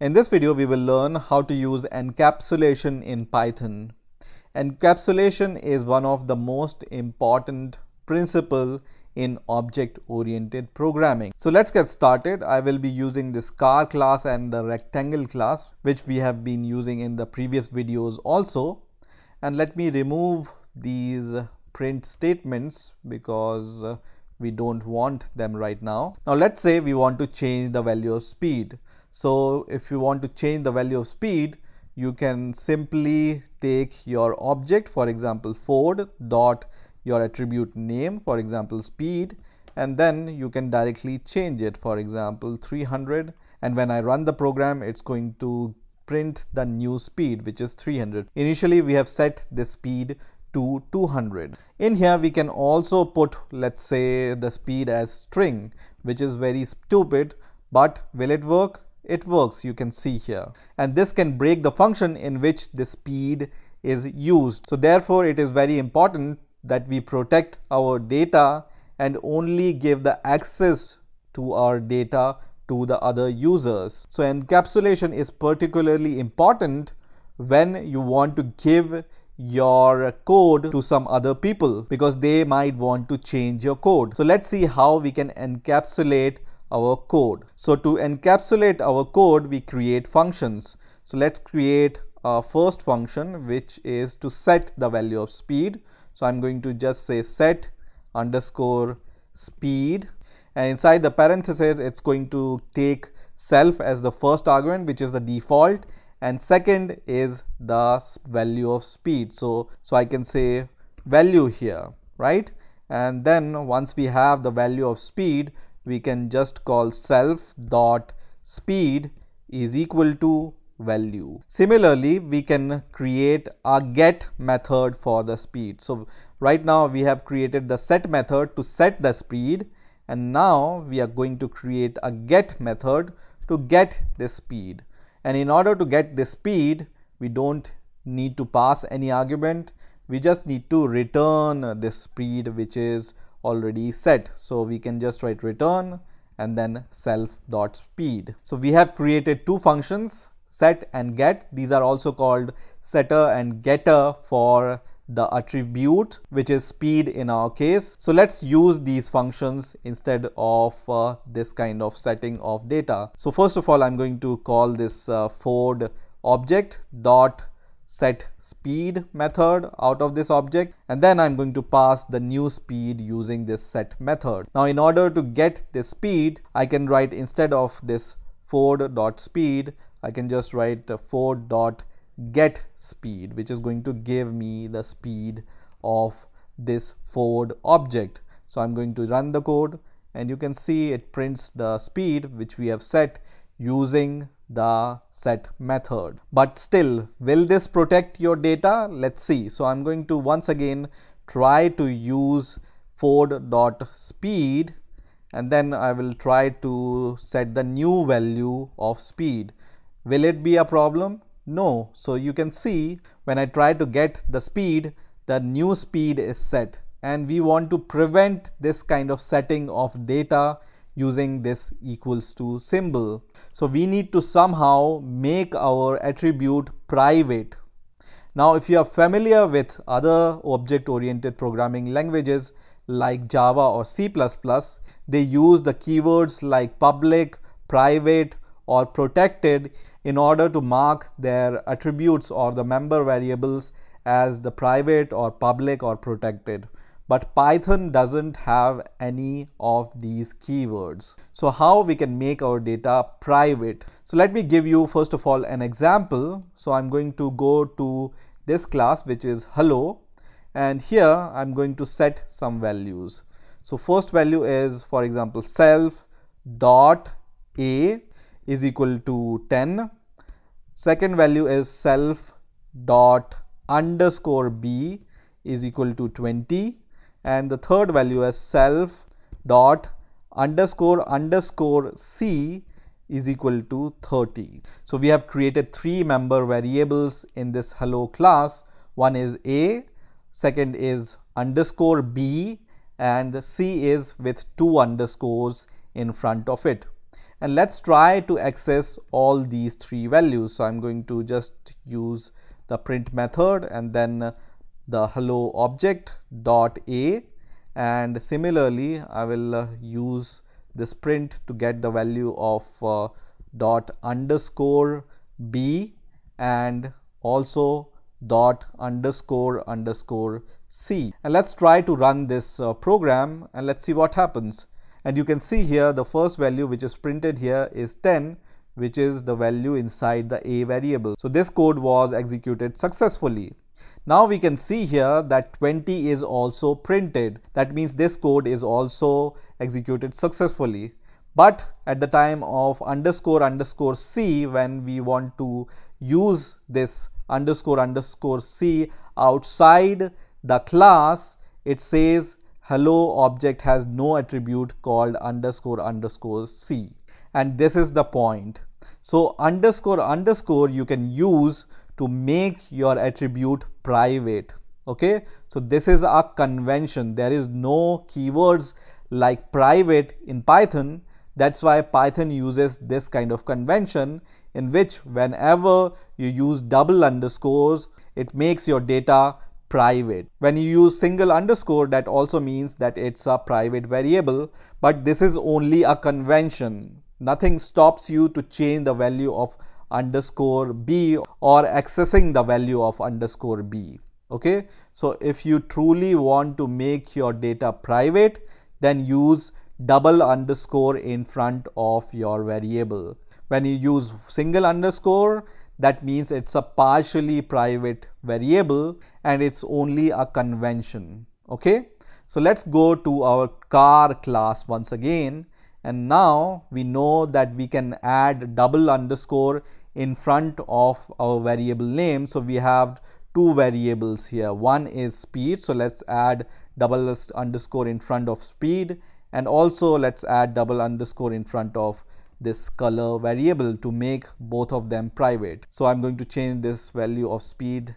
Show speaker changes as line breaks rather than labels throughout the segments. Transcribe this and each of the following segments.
In this video, we will learn how to use encapsulation in Python. Encapsulation is one of the most important principle in object-oriented programming. So let's get started. I will be using this car class and the rectangle class, which we have been using in the previous videos also. And let me remove these print statements because uh, we don't want them right now. Now let's say we want to change the value of speed. So if you want to change the value of speed, you can simply take your object, for example, Ford dot your attribute name, for example, speed, and then you can directly change it, for example, 300. And when I run the program, it's going to print the new speed, which is 300. Initially, we have set the speed to 200. In here we can also put let's say the speed as string which is very stupid but will it work? It works you can see here and this can break the function in which the speed is used. So therefore it is very important that we protect our data and only give the access to our data to the other users. So encapsulation is particularly important when you want to give your code to some other people because they might want to change your code. So let's see how we can encapsulate our code. So to encapsulate our code, we create functions. So let's create a first function which is to set the value of speed. So I'm going to just say set underscore speed and inside the parentheses it's going to take self as the first argument which is the default and second is the value of speed so so i can say value here right and then once we have the value of speed we can just call self dot speed is equal to value. Similarly we can create a get method for the speed. So right now we have created the set method to set the speed and now we are going to create a get method to get the speed. And in order to get this speed we don't need to pass any argument. We just need to return this speed which is already set so we can just write return and then self dot speed so we have created two functions set and get these are also called setter and getter for the attribute which is speed in our case. So let's use these functions instead of uh, this kind of setting of data. So first of all I'm going to call this uh, Ford object dot set speed method out of this object and then I'm going to pass the new speed using this set method. Now in order to get this speed I can write instead of this Ford dot speed I can just write the Ford dot get speed which is going to give me the speed of this Ford object. So I'm going to run the code and you can see it prints the speed which we have set using the set method. But still, will this protect your data? Let's see. So I'm going to once again try to use Ford.speed and then I will try to set the new value of speed. Will it be a problem? No. So you can see when I try to get the speed, the new speed is set and we want to prevent this kind of setting of data using this equals to symbol. So we need to somehow make our attribute private. Now if you are familiar with other object oriented programming languages like Java or C++, they use the keywords like public, private or protected in order to mark their attributes or the member variables as the private or public or protected. But Python doesn't have any of these keywords. So how we can make our data private? So let me give you first of all an example. So I'm going to go to this class which is hello and here I'm going to set some values. So first value is for example self dot a is equal to 10. Second value is self dot underscore b is equal to 20 and the third value as self dot underscore underscore c is equal to 30. So we have created three member variables in this hello class. One is a, second is underscore b and c is with two underscores in front of it and let's try to access all these three values so i'm going to just use the print method and then the hello object dot a. And similarly I will uh, use this print to get the value of uh, dot underscore b and also dot underscore underscore c. And let's try to run this uh, program and let's see what happens. And you can see here the first value which is printed here is 10 which is the value inside the a variable. So this code was executed successfully now we can see here that 20 is also printed. That means this code is also executed successfully. But at the time of underscore underscore c when we want to use this underscore underscore c outside the class it says hello object has no attribute called underscore underscore c and this is the point. So underscore underscore you can use to make your attribute private. Okay? So this is a convention. There is no keywords like private in python. That's why python uses this kind of convention in which whenever you use double underscores it makes your data private. When you use single underscore that also means that it's a private variable but this is only a convention. Nothing stops you to change the value of underscore b or accessing the value of underscore b. Okay? So if you truly want to make your data private then use double underscore in front of your variable. When you use single underscore that means it's a partially private variable and it's only a convention. Okay? So let's go to our car class once again and now we know that we can add double underscore in front of our variable name. So we have two variables here. One is speed. So let's add double underscore in front of speed and also let's add double underscore in front of this color variable to make both of them private. So I'm going to change this value of speed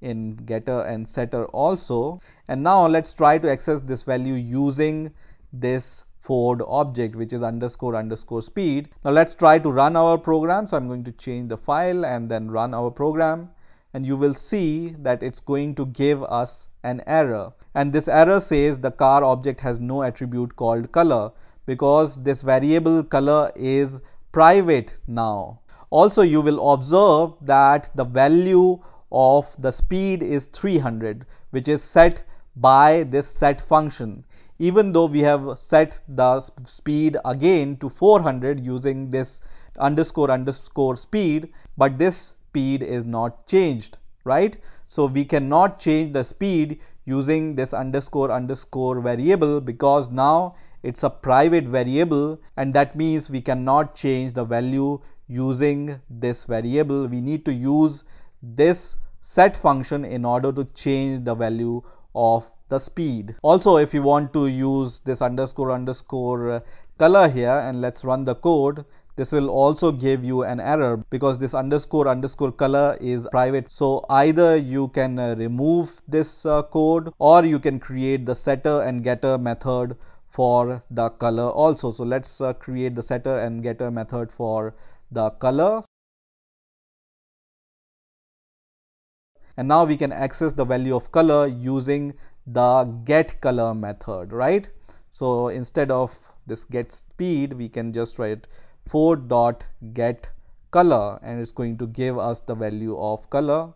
in getter and setter also and now let's try to access this value using this Ford object which is underscore underscore speed. Now let's try to run our program. So I'm going to change the file and then run our program and you will see that it's going to give us an error and this error says the car object has no attribute called color because this variable color is private now. Also you will observe that the value of the speed is 300 which is set by this set function even though we have set the speed again to 400 using this underscore underscore speed but this speed is not changed right? So we cannot change the speed using this underscore underscore variable because now it's a private variable and that means we cannot change the value using this variable. We need to use this set function in order to change the value of the speed. Also, if you want to use this underscore underscore uh, color here and let's run the code, this will also give you an error because this underscore underscore color is private. So either you can uh, remove this uh, code or you can create the setter and getter method for the color also. So let's create the setter and getter method for the color. And now we can access the value of color using the get color method, right? So instead of this get speed, we can just write Ford dot get color and it's going to give us the value of color.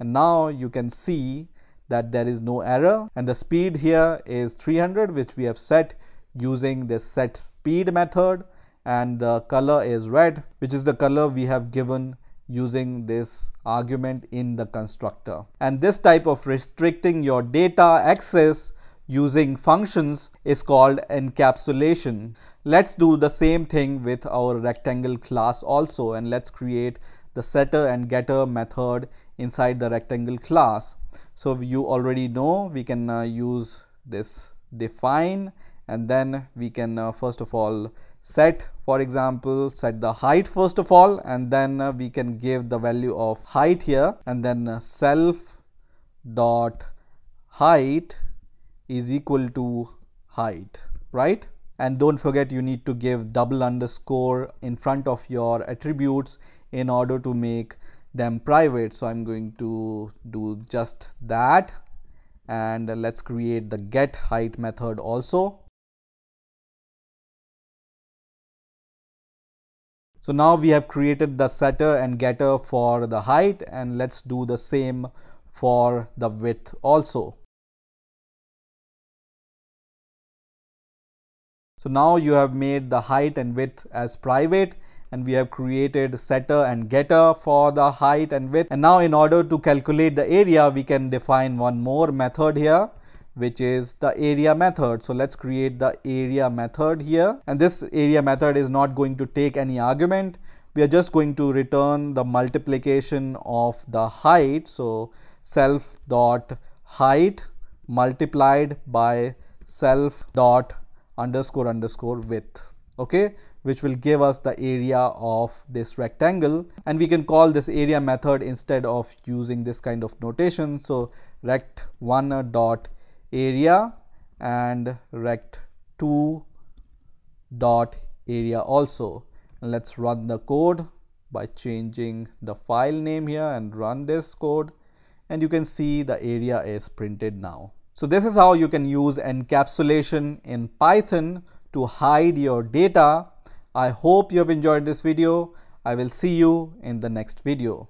And now you can see that there is no error and the speed here is 300 which we have set using this set speed method and the color is red which is the color we have given using this argument in the constructor. And this type of restricting your data access using functions is called encapsulation. Let's do the same thing with our rectangle class also and let's create the setter and getter method inside the rectangle class. So you already know we can uh, use this define and then we can uh, first of all set for example set the height first of all and then uh, we can give the value of height here and then uh, self dot height is equal to height right? And don't forget you need to give double underscore in front of your attributes in order to make them private. So I'm going to do just that and let's create the get height method also So now we have created the setter and getter for the height and let's do the same for the width also. So now you have made the height and width as private and we have created setter and getter for the height and width. And now in order to calculate the area, we can define one more method here which is the area method. So let's create the area method here. And this area method is not going to take any argument. We are just going to return the multiplication of the height. So self dot height multiplied by self dot underscore underscore width okay which will give us the area of this rectangle and we can call this area method instead of using this kind of notation so rect1 dot area and rect2 dot area also and let's run the code by changing the file name here and run this code and you can see the area is printed now so this is how you can use encapsulation in Python to hide your data. I hope you have enjoyed this video. I will see you in the next video.